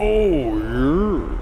Oh, yeah.